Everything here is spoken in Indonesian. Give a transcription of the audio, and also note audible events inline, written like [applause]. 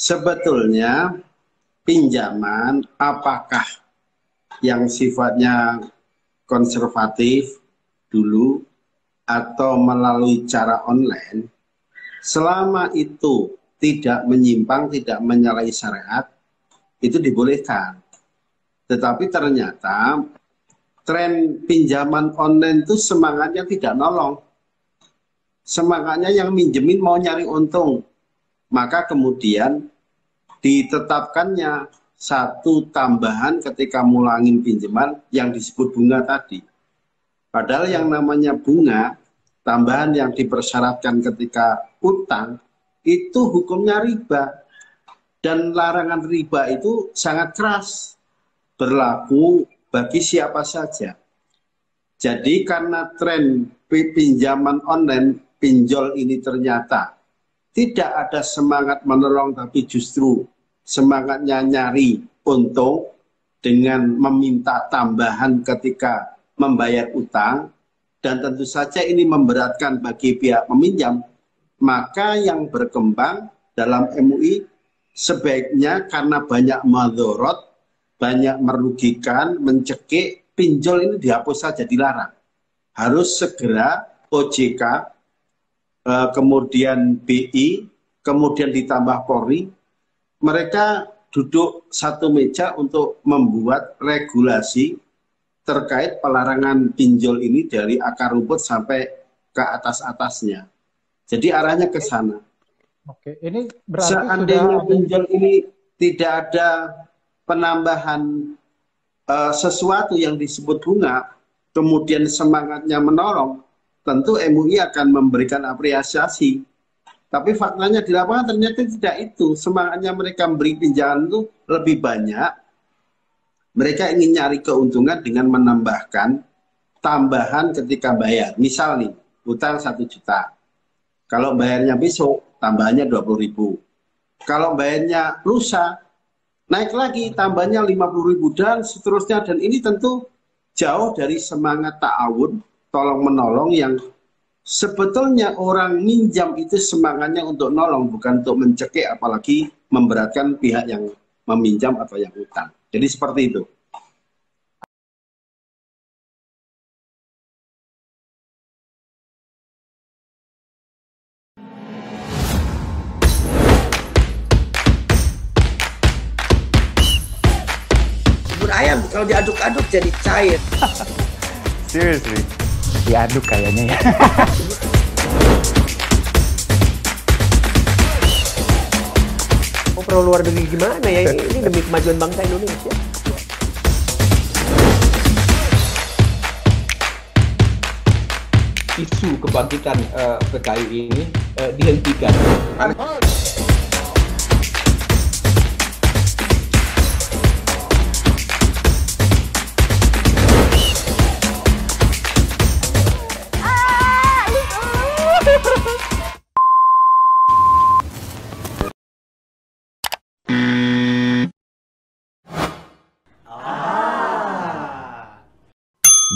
sebetulnya pinjaman apakah yang sifatnya konservatif dulu atau melalui cara online selama itu tidak menyimpang, tidak menyalahi syariat, itu dibolehkan. Tetapi ternyata tren pinjaman online itu semangatnya tidak nolong. Semangatnya yang minjemin mau nyari untung. Maka kemudian ditetapkannya satu tambahan ketika mulangin pinjaman yang disebut bunga tadi. Padahal yang namanya bunga, tambahan yang dipersyaratkan ketika utang, itu hukumnya riba. Dan larangan riba itu sangat keras. Berlaku bagi siapa saja. Jadi karena tren pinjaman online, pinjol ini ternyata tidak ada semangat menolong, tapi justru semangatnya nyari untung dengan meminta tambahan ketika membayar utang, dan tentu saja ini memberatkan bagi pihak meminjam, maka yang berkembang dalam MUI sebaiknya karena banyak madorot, banyak merugikan, mencekik, pinjol ini dihapus saja, dilarang. Harus segera OJK, kemudian BI, kemudian ditambah Polri, mereka duduk satu meja untuk membuat regulasi terkait pelarangan pinjol ini dari akar rumput sampai ke atas-atasnya. Jadi arahnya ke sana. Oke, ini berarti seandainya sudah... pinjol ini tidak ada penambahan uh, sesuatu yang disebut bunga, kemudian semangatnya menolong, tentu MUI akan memberikan apresiasi. Tapi faktanya di lapangan ternyata tidak itu. Semangatnya mereka memberi pinjaman itu lebih banyak. Mereka ingin nyari keuntungan dengan menambahkan tambahan ketika bayar. Misal nih, utang satu juta kalau bayarnya besok, tambahannya 20 ribu. Kalau bayarnya lusa, naik lagi tambahnya 50 ribu dan seterusnya. Dan ini tentu jauh dari semangat ta'awun, tolong menolong yang sebetulnya orang minjam itu semangatnya untuk nolong, bukan untuk mencekik apalagi memberatkan pihak yang meminjam atau yang utang. Jadi seperti itu. kalau diaduk-aduk jadi cair. [laughs] Seriously, diaduk kayaknya ya. [laughs] Oh, perlu luar negeri gimana ya? Ini demi kemajuan bangsa Indonesia. Isu kebangkitan uh, PKI ini uh, dihentikan.